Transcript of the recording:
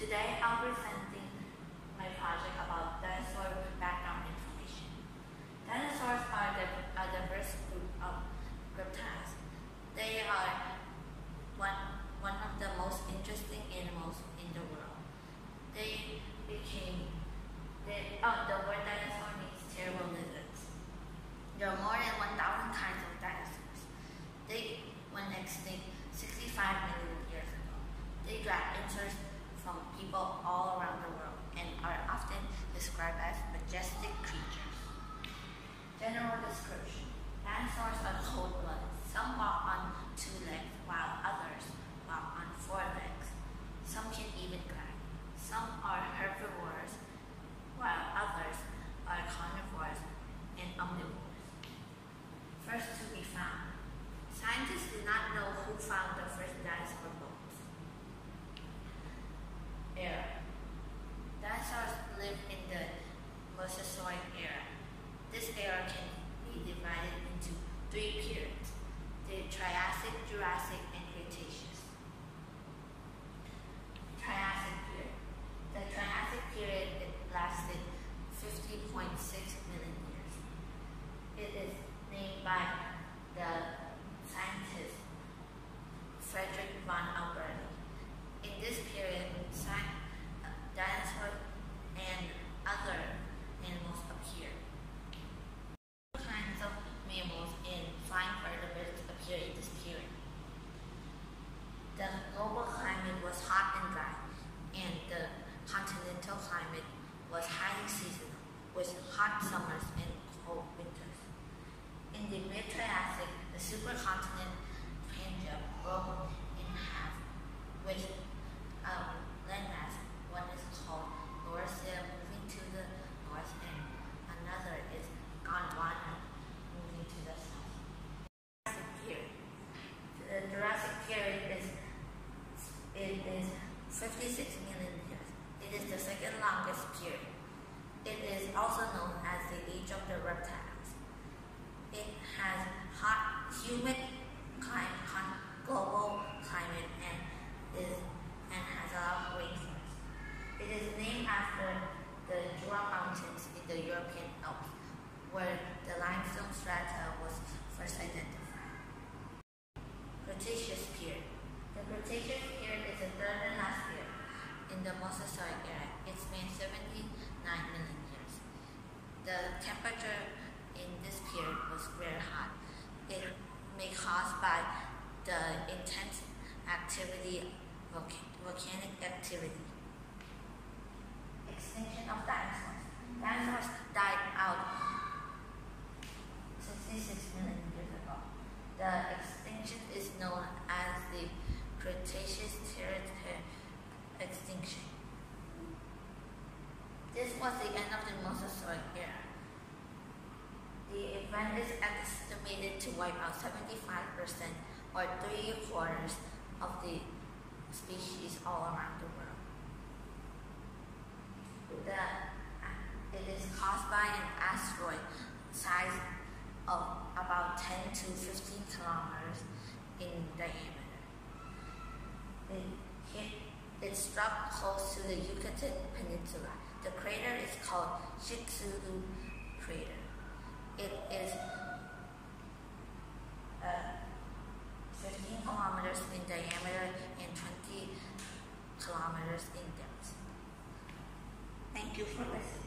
Today I'll presenting my project about dinosaur background information. Dinosaurs are the, a diverse group of reptiles. They are one, one of the most interesting animals in the world. They became, they, oh, the word dinosaur means terrible lizards. There are more than 1,000 kinds of dinosaurs. They went extinct 65 million years ago. They got interest from people all around the world and are often described as majestic creatures. General description. Dinosaurs are cold-blooded. Some walk on two legs while others walk on four legs. Some can even glide. Some are herbivores while others are carnivores and omnivores. First to be found. Scientists do not know who found the first dinosaur bones. Era. Dinosaurs lived in the Mesozoic era. This era can be divided into three periods, the Triassic, Jurassic, and Cretaceous. Triassic period. The Triassic period it lasted 50.6 million years. It is named by the scientist Frederick von Alberti. In this period, sci- uh, dinosaurs and other animals appeared. Kinds of mammals and flying vertebrates appeared in this period. The global climate was hot and dry, and the continental climate was highly seasonal, with hot summers and cold winters. In the mid-Triassic, the supercontinent Pangaea broke in half, with um, landmass. One is called Laurasia, moving to the north, and another is Gondwana, moving to the south. Jurassic period. The Jurassic period is it is 56 million years. It is the second longest period. It is also known as the age of the reptiles. It has hot, humid climate, global climate and is and has a lot of rainforest. It is named after the Jura Mountains in the European Alps, where the limestone strata was first identified. Cretaceous period. The Cretaceous period is the third and last period in the Mesozoic era. It spans 79 million years. The temperature in this period was very hot. It may caused by the intense activity, volca- volcanic activity. Extinction of dinosaurs. Dinosaurs died out 66 million years ago. The extinction is known as the Cretaceous tertiary extinction. This was the end of the Mesozoic era. The event is estimated to wipe out 75% or three quarters of the species all around the world. The, uh, it is caused by an asteroid size of about 10 to 15 kilometers in diameter. It, hit, it struck close to the Yucatan Peninsula. The crater is called Chicxulub crater. It is que eu falasse.